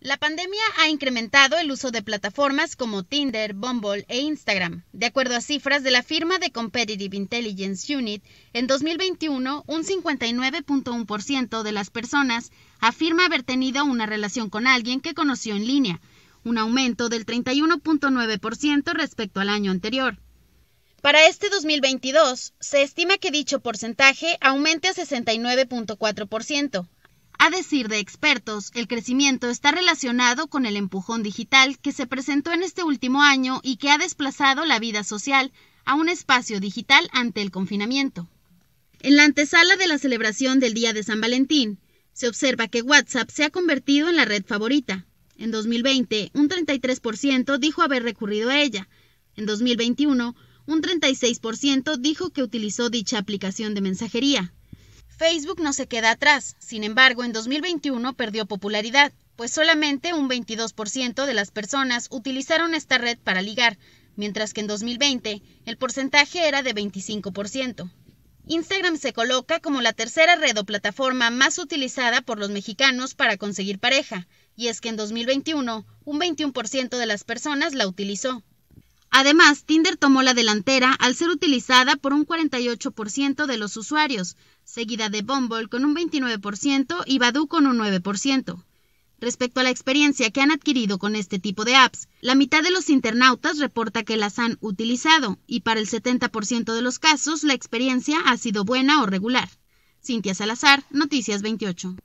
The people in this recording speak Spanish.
La pandemia ha incrementado el uso de plataformas como Tinder, Bumble e Instagram. De acuerdo a cifras de la firma de Competitive Intelligence Unit, en 2021 un 59.1% de las personas afirma haber tenido una relación con alguien que conoció en línea, un aumento del 31.9% respecto al año anterior. Para este 2022, se estima que dicho porcentaje aumente a 69.4%, a decir de expertos, el crecimiento está relacionado con el empujón digital que se presentó en este último año y que ha desplazado la vida social a un espacio digital ante el confinamiento. En la antesala de la celebración del Día de San Valentín, se observa que WhatsApp se ha convertido en la red favorita. En 2020, un 33% dijo haber recurrido a ella. En 2021, un 36% dijo que utilizó dicha aplicación de mensajería. Facebook no se queda atrás, sin embargo, en 2021 perdió popularidad, pues solamente un 22% de las personas utilizaron esta red para ligar, mientras que en 2020 el porcentaje era de 25%. Instagram se coloca como la tercera red o plataforma más utilizada por los mexicanos para conseguir pareja, y es que en 2021 un 21% de las personas la utilizó. Además, Tinder tomó la delantera al ser utilizada por un 48% de los usuarios, seguida de Bumble con un 29% y Badoo con un 9%. Respecto a la experiencia que han adquirido con este tipo de apps, la mitad de los internautas reporta que las han utilizado y para el 70% de los casos la experiencia ha sido buena o regular. Cintia Salazar, Noticias 28.